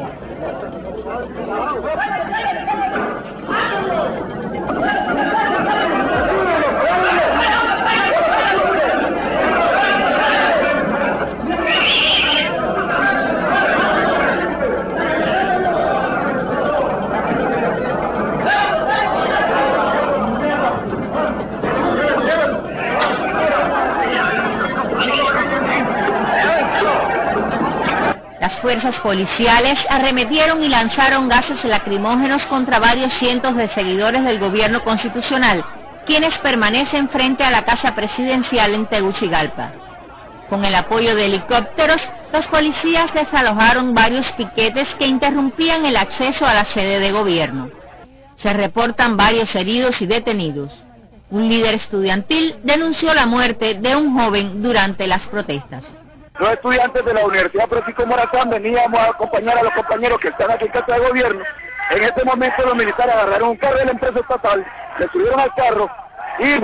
Oh, my God. Las fuerzas policiales arremetieron y lanzaron gases lacrimógenos contra varios cientos de seguidores del gobierno constitucional, quienes permanecen frente a la casa presidencial en Tegucigalpa. Con el apoyo de helicópteros, los policías desalojaron varios piquetes que interrumpían el acceso a la sede de gobierno. Se reportan varios heridos y detenidos. Un líder estudiantil denunció la muerte de un joven durante las protestas. Los estudiantes de la Universidad Francisco Morazán veníamos a acompañar a los compañeros que están aquí en casa de gobierno. En este momento los militares agarraron un carro de la empresa estatal, le subieron al carro y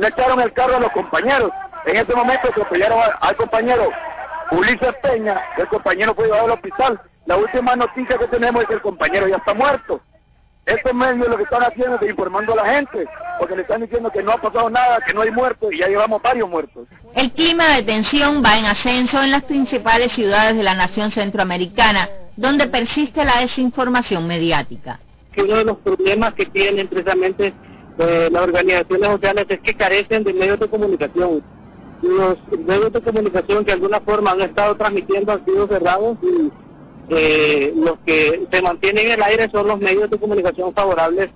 le echaron el carro a los compañeros. En este momento atropellaron al compañero Ulises Peña, el compañero fue llevado al hospital. La última noticia que tenemos es que el compañero ya está muerto. Estos medios lo que están haciendo es informando a la gente, porque le están diciendo que no ha pasado nada, que no hay muertos y ya llevamos varios muertos. El clima de tensión va en ascenso en las principales ciudades de la nación centroamericana, donde persiste la desinformación mediática. Que uno de los problemas que tienen precisamente eh, las organizaciones sociales es que carecen de medios de comunicación. Los medios de comunicación que de alguna forma han estado transmitiendo han sido cerrados y eh, los que se mantienen en el aire son los medios de comunicación favorables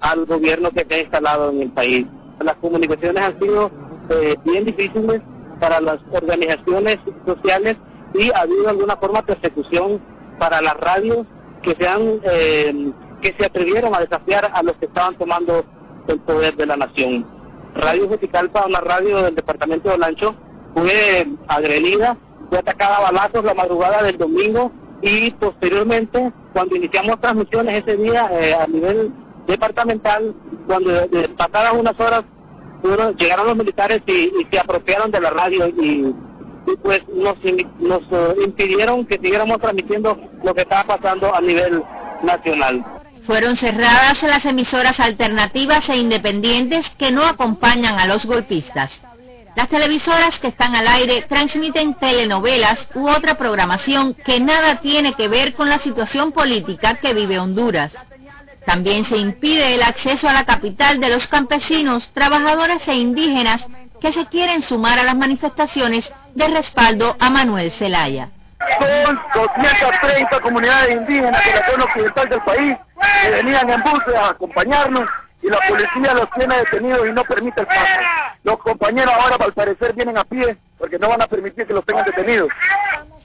al gobierno que se ha instalado en el país. Las comunicaciones han sido eh, bien difíciles para las organizaciones sociales y ha habido alguna forma persecución para las radios que se han eh, que se atrevieron a desafiar a los que estaban tomando el poder de la nación. Radio Juticalpa, una radio del departamento de Olancho, fue agredida, fue atacada a balazos la madrugada del domingo y posteriormente, cuando iniciamos transmisiones ese día eh, a nivel departamental, cuando de, pasadas unas horas llegaron los militares y, se apropiaron de la radio y, pues nos, nos eh, impidieron que siguiéramos transmitiendo lo que estaba pasando a nivel nacional. Fueron cerradas las emisoras alternativas e independientes que no acompañan a los golpistas. Las televisoras que están al aire transmiten telenovelas u otra programación que nada tiene que ver con la situación política que vive Honduras. También se impide el acceso a la capital de los campesinos, trabajadores e indígenas que se quieren sumar a las manifestaciones de respaldo a Manuel Zelaya. Son 230 comunidades indígenas de la zona occidental del país que venían en bus a acompañarnos y la policía los tiene detenidos y no permite el paso. Los compañeros ahora al parecer vienen a pie porque no van a permitir que los tengan detenidos.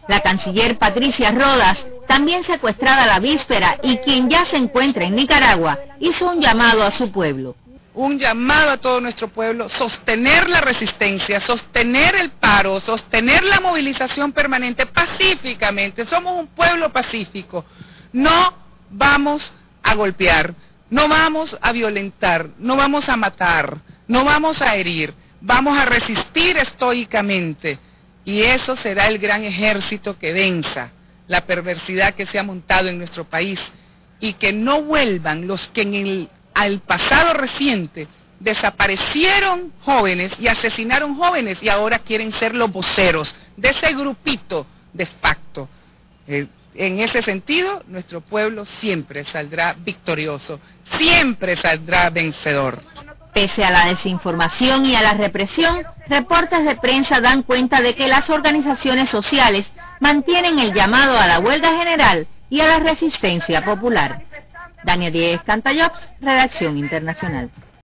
La canciller Patricia Rodas, también secuestrada la víspera y quien ya se encuentra en Nicaragua, hizo un llamado a su pueblo. Un llamado a todo nuestro pueblo, sostener la resistencia, sostener el paro, sostener la movilización permanente pacíficamente. Somos un pueblo pacífico. No vamos a golpear, no vamos a violentar, no vamos a matar, no vamos a herir, vamos a resistir estoicamente. Y eso será el gran ejército que venza la perversidad que se ha montado en nuestro país y que no vuelvan los que en el al pasado reciente desaparecieron jóvenes y asesinaron jóvenes y ahora quieren ser los voceros de ese grupito de facto. Eh, en ese sentido, nuestro pueblo siempre saldrá victorioso, siempre saldrá vencedor. Pese a la desinformación y a la represión, reportes de prensa dan cuenta de que las organizaciones sociales mantienen el llamado a la huelga general y a la resistencia popular. Daniel Diez Redacción Internacional.